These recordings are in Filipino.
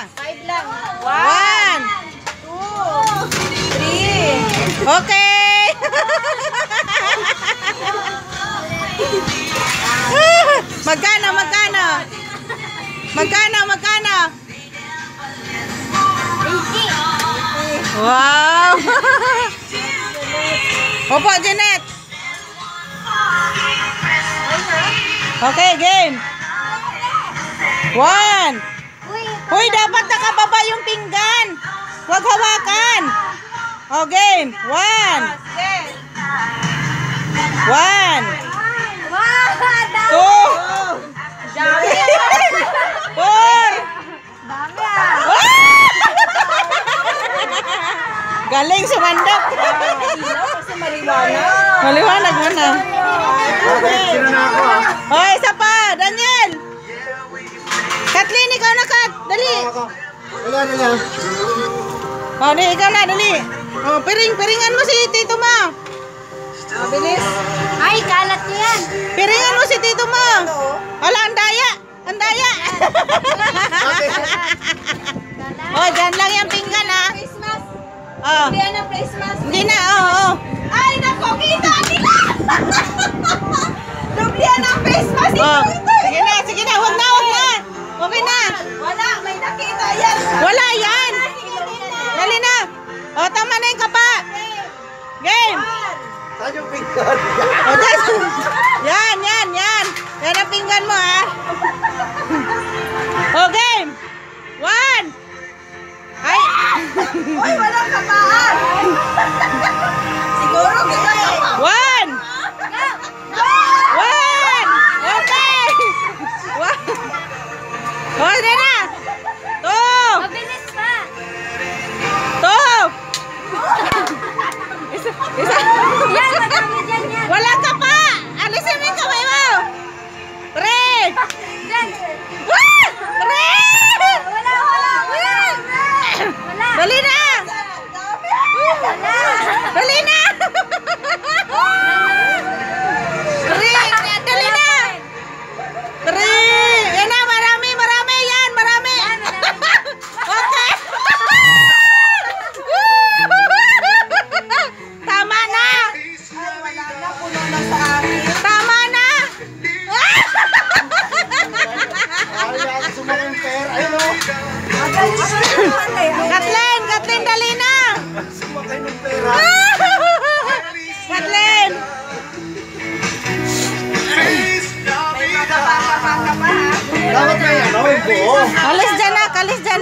Five lang. One. Three. Okay. magkano, magkano? Magkano, magkano? Wow! Opo, Janet. Okay, game. One. Hoy, dapat nakababa yung pinggan. Huwag hawakan. O, game. One. One. Two. Four. Galing kasi maliwanag. Mo na. Ako ah? Isa pa. Wala na lang. O, di, ikaw na. Dali. O, piring. Piringan mo si Tito Ma. Mabilis. Ay, kalat niyo yan. Piringan mo si Tito Ma. Wala, ang daya. Ang daya. o, dyan lang yung pinggan, ha. Christmas. O. Yan ang Christmas. Hindi na, oo, oo. Ay, Wala, may nakita yan. Wala yan. Dali na. O, tama na yung kapa. Game. Saan yung pinggan? O. Yan, yan, yan. Yan ang pinggan mo, ha. O, game. One. Ay. Uy, walang kapaan. Siguro kita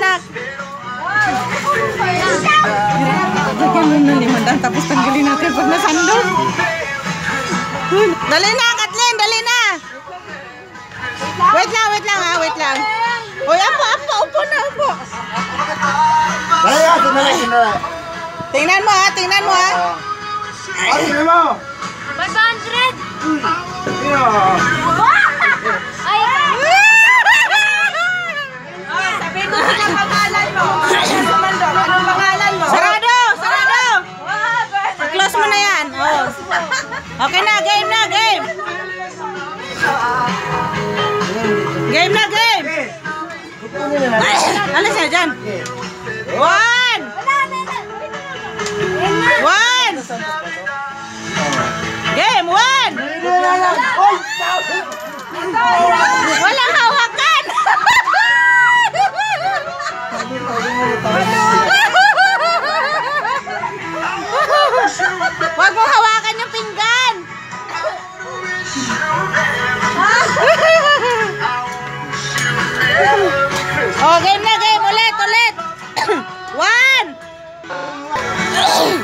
alis dyan nak. Lagyan mo na limandaan tapos tanggalin natin pag nasandok. Dali na, Kathleen, dali na. Wait lang, wait lang ha, wait lang. Uy, apo, apo, upo na, upo. Dali ah, sinala, sinala. Tingnan mo ha, tingnan mo ha. Ay, sino mo? 500! Sino? Na dyan. One. One. Game, one. Hindi na lang. Oy! Walang hawakan.